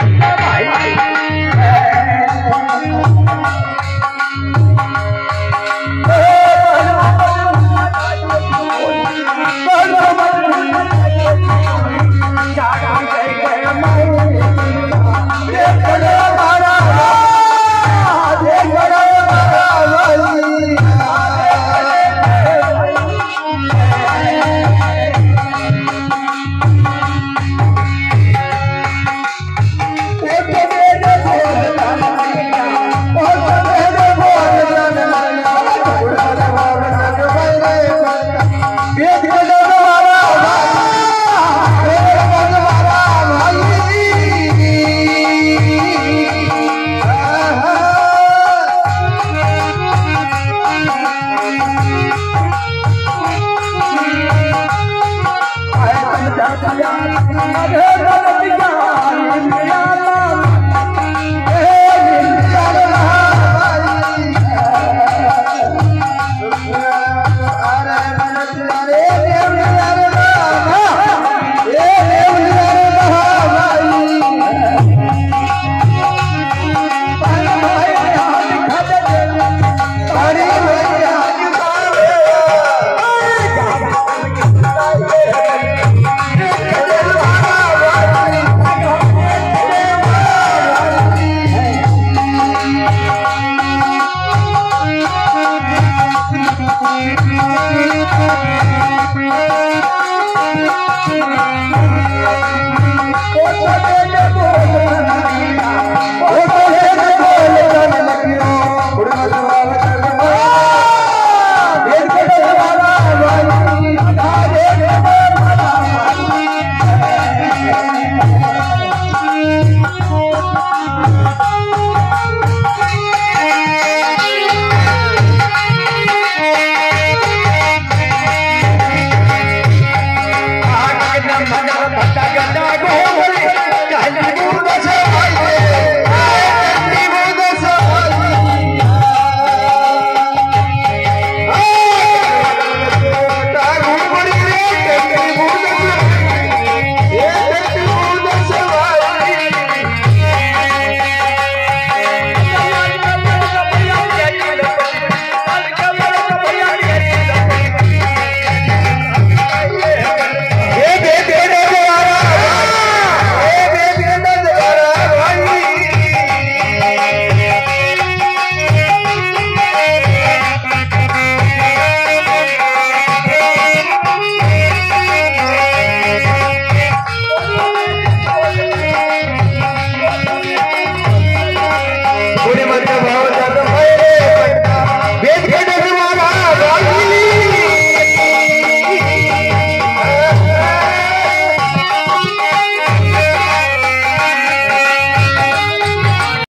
Yeah. ಮನಸ್ಸಿದ್ದಾರೆ